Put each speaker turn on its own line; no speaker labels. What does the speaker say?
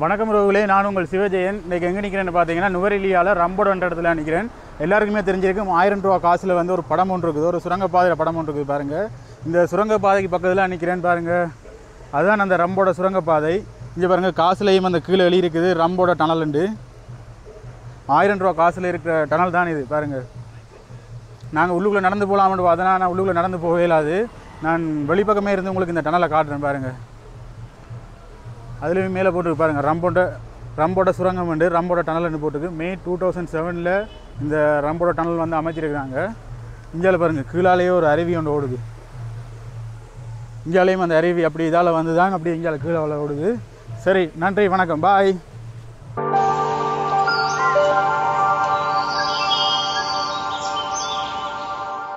வணக்கம் ரோகுலே நான் உங்கள் சிவஜெயன். இன்றைக்கி எங்கே நிற்கிறேன்னு பார்த்தீங்கன்னா நுவரெலியாவில் ரம்போடன்ற இடத்துல நிற்கிறேன் எல்லாருக்குமே தெரிஞ்சிருக்கும் ஆயிரம் ரூபா காசில் வந்து ஒரு படம் ஒன்று இருக்குது. ஒரு சுரங்கப்பாதையில் படம் ஒன்று இருக்குது பாருங்கள் இந்த சுரங்கப்பாதைக்கு பக்கத்தில் நிற்கிறேன் பாருங்கள் அதுதான் அந்த ரம்போட சுரங்கப்பாதை இங்கே பாருங்கள் காசுலையும் அந்த கீழே வெளியே இருக்குது. ரம்போட டனலுண்டு ஆயிரம் ரூபா காசில் இருக்கிற டனல் தான் இது பாருங்கள் நாங்கள் உள்ளுக்குள்ளே நடந்து போகலாம்னு பார்த்தோன்னா நான் உள்ளுக்குள்ளே நடந்து போகவே இல்லாது. நான் வெளிப்பக்கமே இருந்து உங்களுக்கு இந்த டனலை காட்டுறேன் பாருங்கள் அதுலேயும் மேலே போட்டுருக்கு பாருங்கள் ரம்போட ரம்போட சுரங்கம் உண்டு. ரம்போட டனல்னு போட்டுருக்கு. மே டூ தௌசண்ட் செவனில் இந்த ரம்போட டனல் வந்து அமைச்சிருக்கிறாங்க. இந்தியாவில் பாருங்கள் கீழாலேயே ஒரு அருவி ஒன்று ஓடுது. இந்தியாலேயும் அந்த அருவி அப்படி இதால் வந்து தான் அப்படி இந்தியாவில் கீழே ஓடுது. சரி நன்றி வணக்கம். பாய்